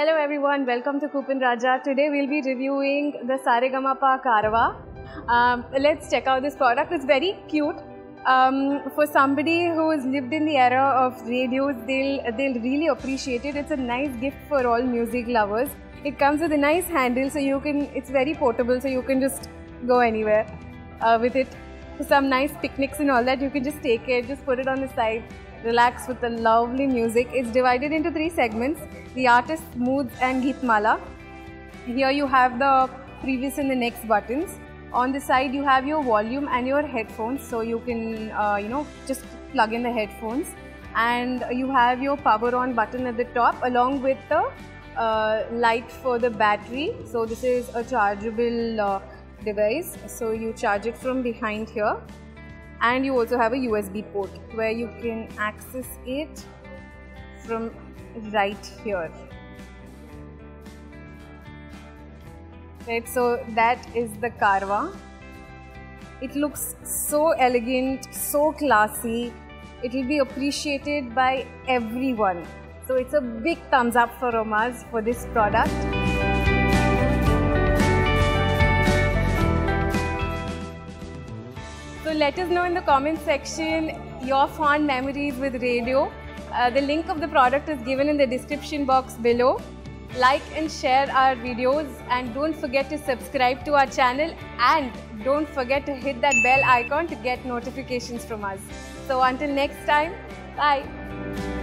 Hello everyone, welcome to Coupon Raja. Today we'll be reviewing the Saregamapa Carvaan. Um, let's check out this product. It's very cute. Um, for somebody who has lived in the era of radios, they'll they'll really appreciate it. It's a nice gift for all music lovers. It comes with a nice handle, so you can. It's very portable, so you can just go anywhere uh, with it. Some nice picnics and all that, you can just take it, just put it on the side, relax with the lovely music. It's divided into three segments: the artist, moods, and Geetmala. Here you have the previous and the next buttons. On the side you have your volume and your headphones, so you can uh, you know just plug in the headphones. And you have your power on button at the top along with the uh, light for the battery. So this is a chargeable uh, device. So you charge it from behind here. And you also have a USB port where you can access it from right here. Right, so that is the Carvaan. It looks so elegant, so classy. It will be appreciated by everyone. So it's a big thumbs up for Romaz for this product. Let us know in the comment section your fond memories with radio. Uh, the link of the product is given in the description box below. Like and share our videos and don't forget to subscribe to our channel and don't forget to hit that bell icon to get notifications from us. So until next time, bye.